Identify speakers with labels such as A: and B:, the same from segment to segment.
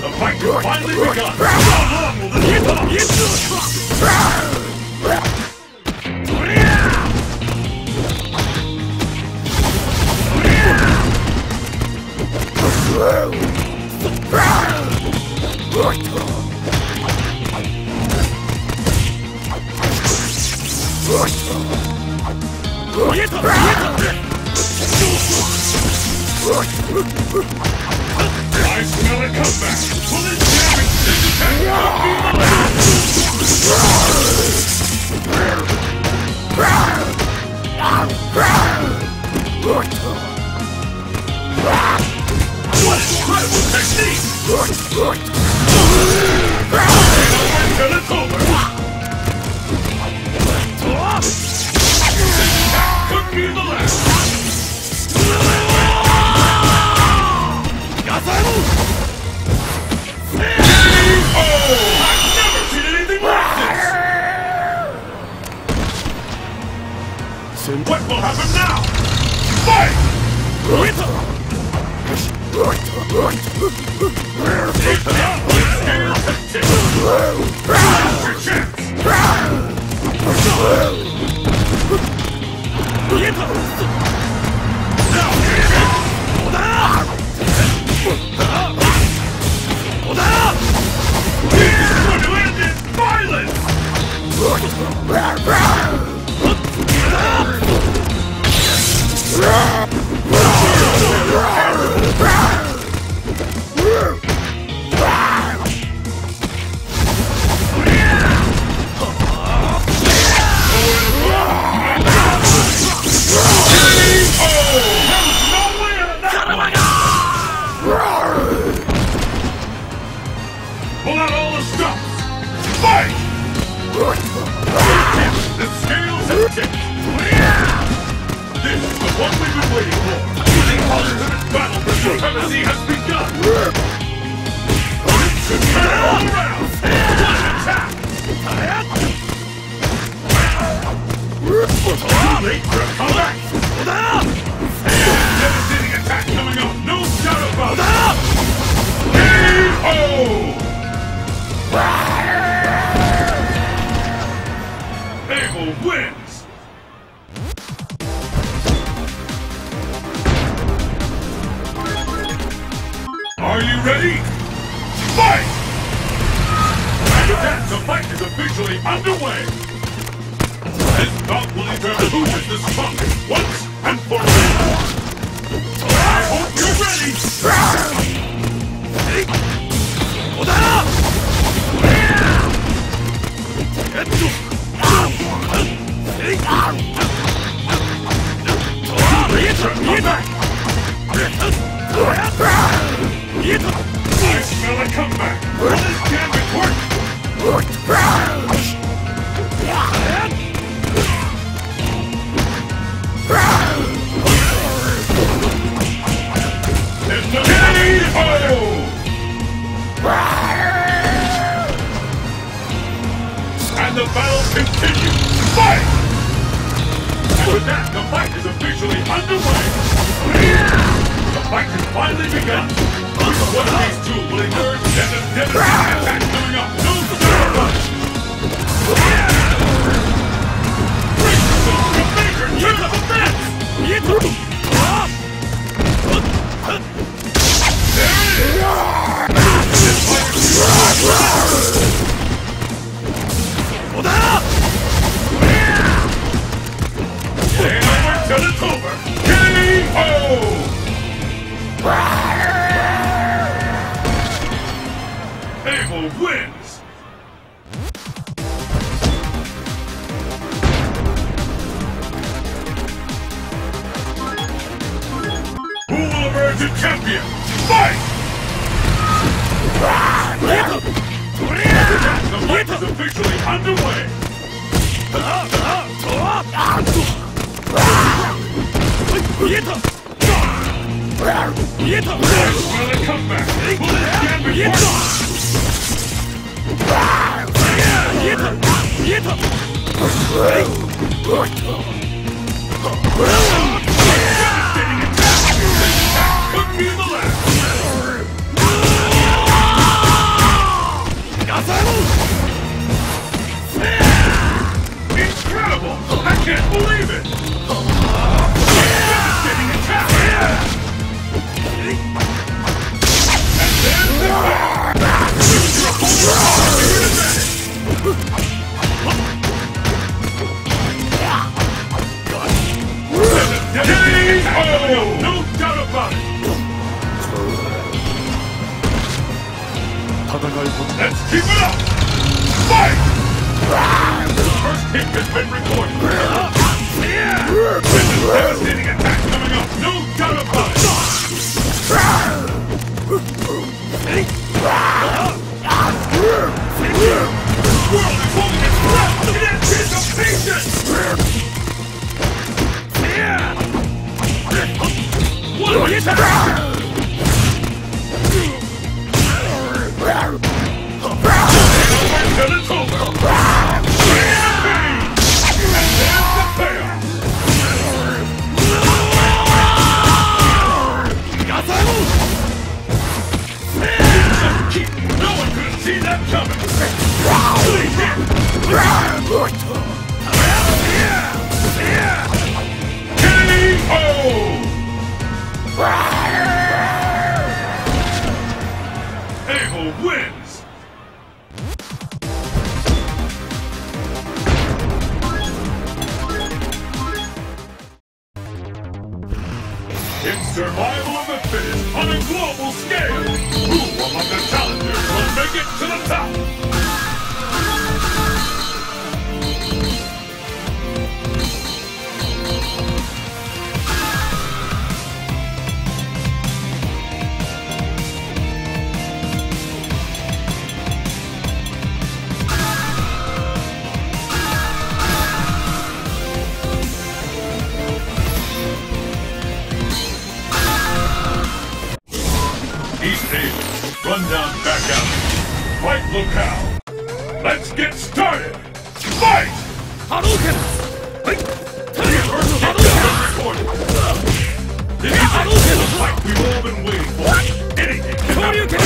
A: The fight has finally begun! How long will this go on? I smell a comeback! Will this damage be the? What incredible technique! Will happen now? Fight! Chance! One we've been waiting for! The battle for supremacy has begun! What attack! Too late for a comeback! Devastating attack coming up! No! Are ready? Fight! And with that, the fight is officially underway! This bout will determine who is the strongest once and for all! Begun! Which one of these two will emerge as a devastating attack coming up? No doubt about it! Abel wins! Who will emerge a champion? Fight! The fight is officially underway! It Incredible! I can't believe down, back out. Fight locale. Let's get started. Fight! Hadouken! Hadouken! This is the fight we've all been waiting for. Anything can happen.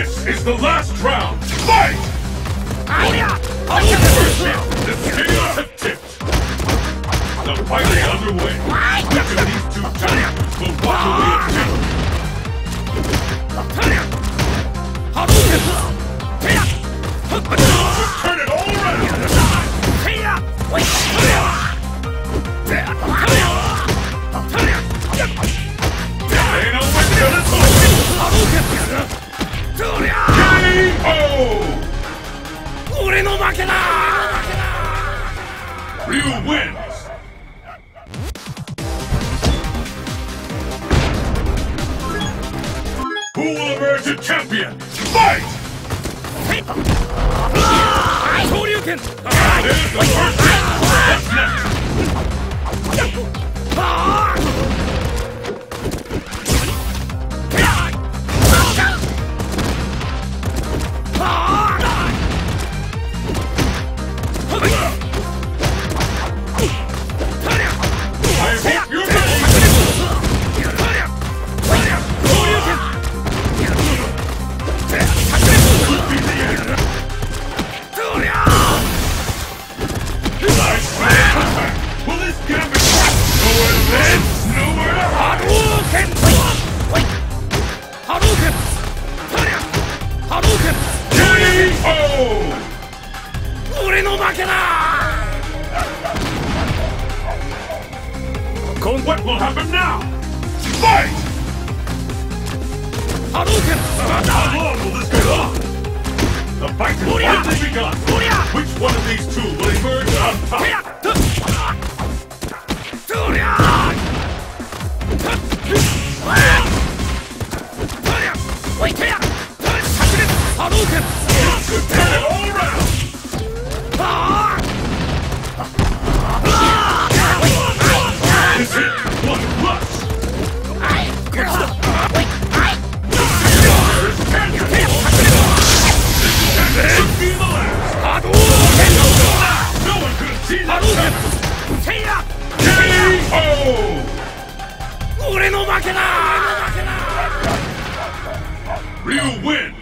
A: This is the last round! Fight! I'll the first round! The scales have tipped! The fight is underway! Which of these two giants will walk away a champion? Turn it all around! second! Wait. them now! Fight!
B: Hadouken!
A: How long will this go on? The fight has finally begun! Which one of these two will emerge on top? Hadouken!
B: 俺の負けだ
A: Real win